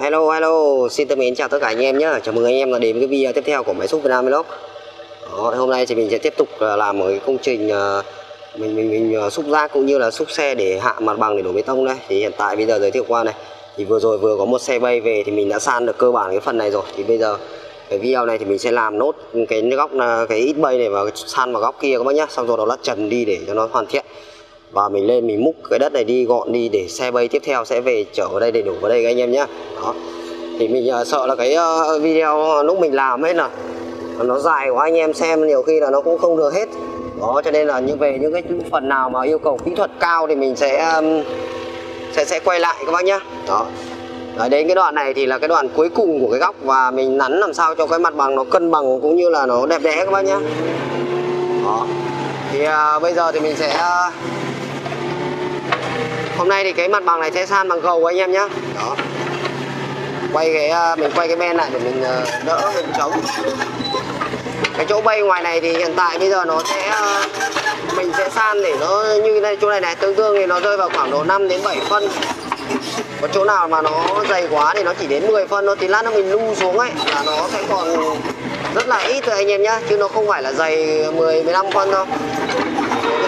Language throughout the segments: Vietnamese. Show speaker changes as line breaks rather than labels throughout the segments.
Hello hello, xin thân mến chào tất cả anh em nhé. Chào mừng anh em là đến với cái video tiếp theo của máy xúc Việt Vlog. Đó, hôm nay thì mình sẽ tiếp tục ờ, làm một cái công trình ờ, mình mình mình ờ, xúc rác cũng như là xúc xe để hạ mặt bằng để đổ bê tông đây. Thì hiện tại bây giờ giới thiệu qua này. Thì vừa rồi vừa có một xe bay về thì mình đã san được cơ bản cái phần này rồi. Thì bây giờ cái video này thì mình sẽ làm nốt cái góc cái ít bay này và san vào góc kia các bác nhá. Xong rồi đó lát trần đi để cho nó hoàn thiện và mình lên mình múc cái đất này đi gọn đi để xe bay tiếp theo sẽ về chở vào đây để đổ vào đây các anh em nhé đó. Thì mình uh, sợ là cái uh, video lúc mình làm ấy là nó dài quá anh em xem nhiều khi là nó cũng không được hết. Đó cho nên là như về những cái phần nào mà yêu cầu kỹ thuật cao thì mình sẽ um, sẽ sẽ quay lại các bác nhé đó. Đấy, đến cái đoạn này thì là cái đoạn cuối cùng của cái góc và mình nắn làm sao cho cái mặt bằng nó cân bằng cũng như là nó đẹp đẽ các bác nhé đó. Thì uh, bây giờ thì mình sẽ uh, hôm nay thì cái mặt bằng này sẽ san bằng gầu anh em nhé đó. Quay cái à, mình quay cái ben lại để mình à, đỡ mình chống cái chỗ bay ngoài này thì hiện tại bây giờ nó sẽ à, mình sẽ san để nó như này, chỗ này này, tương tương thì nó rơi vào khoảng độ 5 đến 7 phân. Có chỗ nào mà nó dày quá thì nó chỉ đến 10 phân Nó thì lát nó mình lu xuống ấy, là nó sẽ còn rất là ít thôi anh em nhá, chứ nó không phải là dày 10 15 phân đâu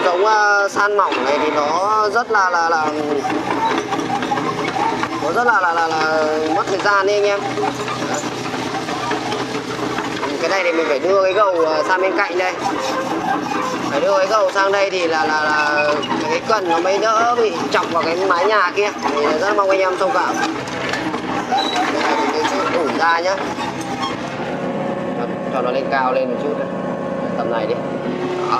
giống uh, à, san mỏng này thì nó rất là là là nó rất là là là, là mất thời gian đấy anh em. Cái này thì mình phải đưa cái gầu à, sang bên cạnh đây. Phải đưa cái gầu sang đây thì là là, là cái cần nó mới đỡ bị chọc vào cái mái nhà kia. Thì rất mong anh em thông cảm. Đủ ra nhá. Cho, cho nó lên cao lên một chút. Tầm này đi. Đó.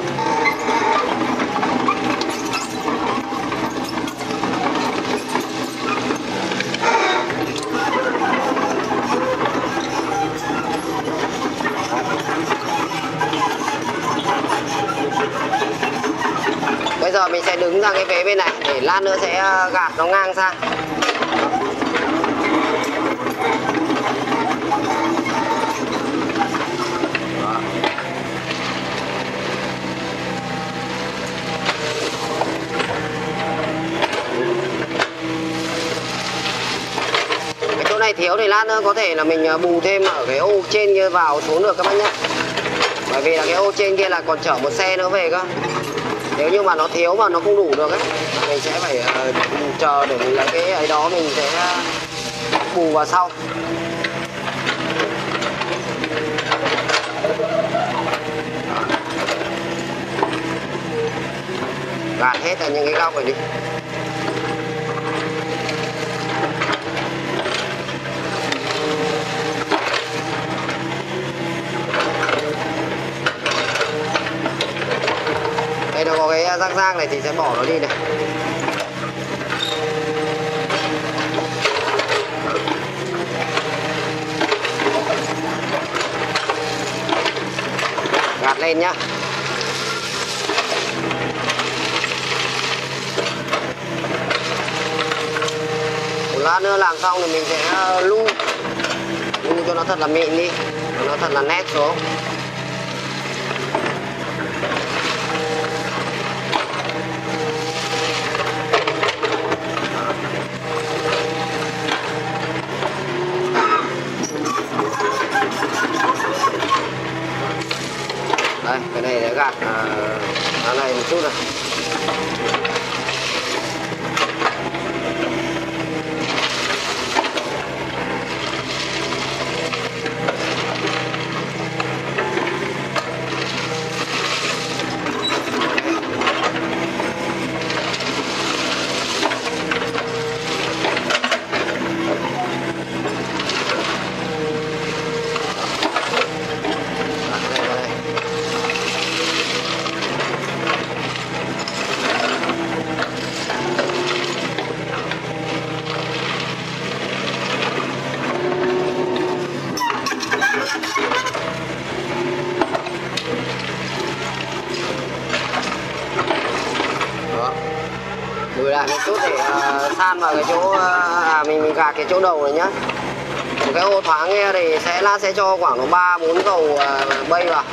Giờ mình sẽ đứng ra cái vế bên này để lát nữa sẽ ờ, gạt nó ngang sang. Cái chỗ này thiếu thì lát nữa có thể là mình ờ, bù thêm ở cái ô trên kia vào xuống được các bác nhé. Bởi vì là cái ô trên kia là còn chở một xe nữa về cơ nếu như mà nó thiếu mà nó không đủ được ấy mình sẽ phải uh, chờ để mình lấy cái ấy đó mình sẽ ờ, bù vào sau. Gạt hết là những cái góc này đi đây nó răng rang này thì sẽ bỏ nó đi này. Gạt lên nhá. Một lát nữa làm xong thì mình sẽ ờ, lu. Lu cho nó thật là mịn đi. Cho nó thật là nét xuống. Đây cái này đã gạt à, này một chút này. Lại một chút để uh, san vào cái chỗ uh, à mình mình gạt cái chỗ đầu này nhá. Một cái ô thoáng nghe thì sẽ lát sẽ cho khoảng độ ba bốn cầu uh, bay vào.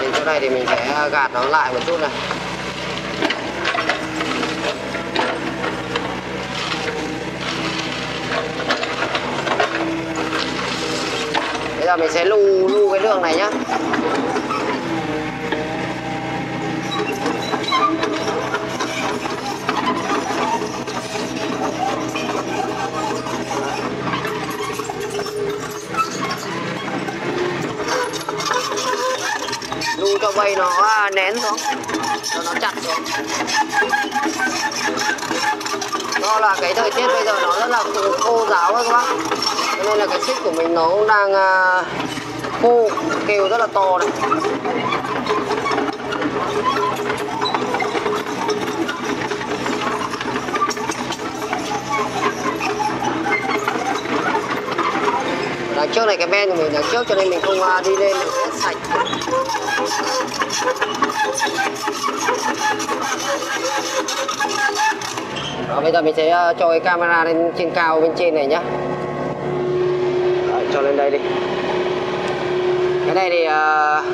thì chỗ này thì mình sẽ gạt nó lại một chút này. Bây giờ mình sẽ lu lu cái đường này nhá. Nén xuống. Cho nó chặt xuống. Do là cái thời tiết bây giờ nó rất là khô, ráo các bác. Cho nên là cái xích của mình nó cũng đang à, khô kêu rất là to này đằng trước này cái ben của mình đằng trước cho nên mình không à, đi lên được. Đó, bây giờ mình sẽ ờ, cho cái camera lên trên cao bên trên này nhá. Đó, cho lên đây đi. Cái này thì uh,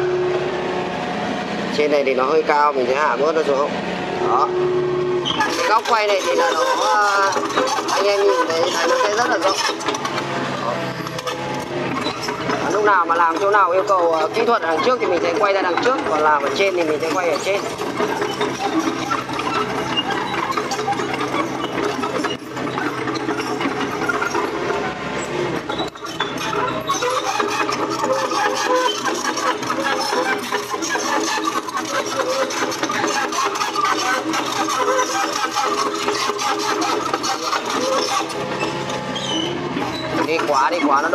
trên này thì nó hơi cao mình sẽ hạ bớt nó xuống. Đó. Cái góc quay này thì là nó uh, anh em nhìn thấy, thấy nó sẽ rất là rộng. Lúc nào mà làm chỗ nào yêu cầu uh, kỹ thuật ở đằng trước thì mình sẽ quay ra đằng trước còn làm ở trên thì mình sẽ quay ở trên.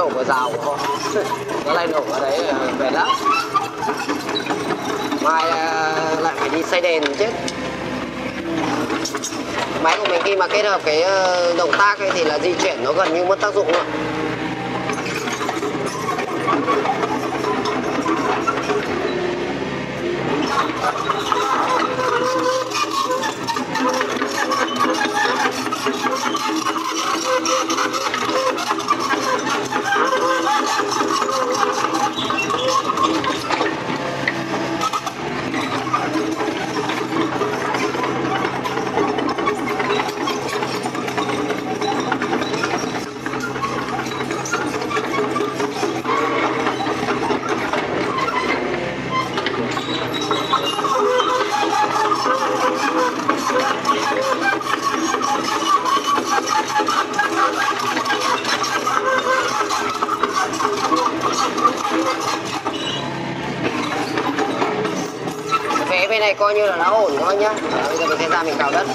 Nổ đổ vào rào của họ. Nó lại đổ vào đấy ờ, về lắm mai ờ, lại phải đi xây đèn chứ. Máy của mình khi mà kết hợp cái ờ, động tác ấy thì là di chuyển nó gần như mất tác dụng rồi vẽ bên này coi như là đã ổn thôi nhá. Bây giờ mình sẽ ra mình cào đất.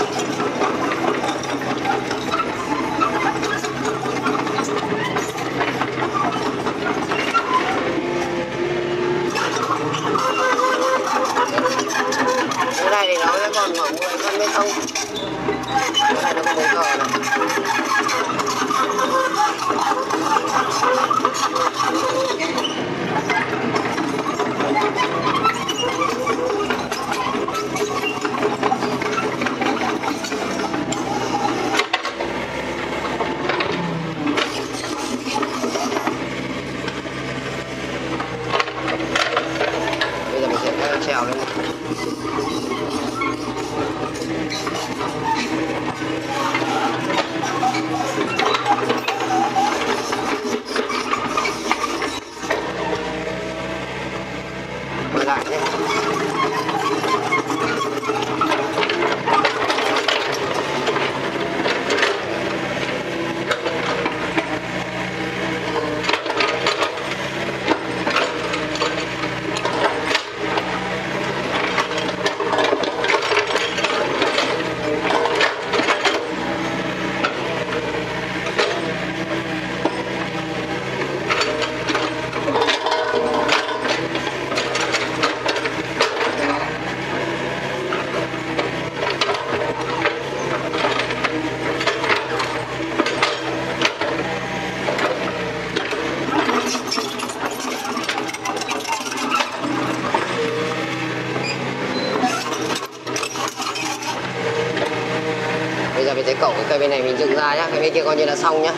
Bên này mình dựng ra nhá cái bên kia coi như là xong nhá.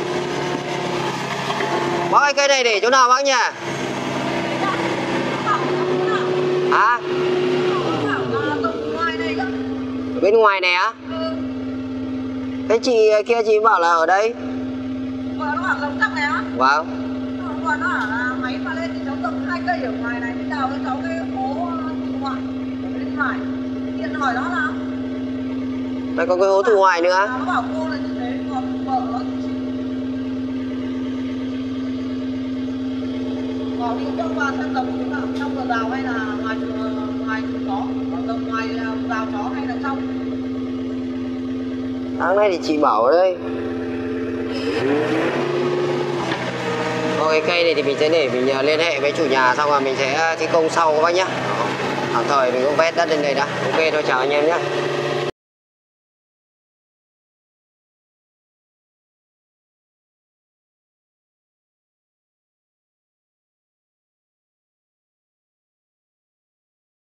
Bác ơi, cây này để chỗ nào bác nhỉ? À bên ngoài này á? Cái chị kia chị bảo là ở đây.
Nó bảo giống này á
Vâng.
Vừa nó ở máy mà lên thì cháu cầm hai cây ở ngoài này Mới đào cho cháu cái hố thủy ngoại bên ngoài Điện hỏi nó là
Đây có cái hố thủ ngoại nữa.
Nó bảo cô là như thế Còn vợ nó thì chịu Bảo đi cho qua xem tầng chỗ nào Trong cửa rào hay là ngoài ngoài chó ngoài rào chó hay là trong?
Tháng này thì chị bảo ở đây. Thôi cái cây này thì mình sẽ để mình ờ, liên hệ với chủ nhà xong rồi mình sẽ thi công sau các bác nhá. Đó. Tạm thời mình cũng vét đất lên đây đã. Ok thôi chào anh em nhé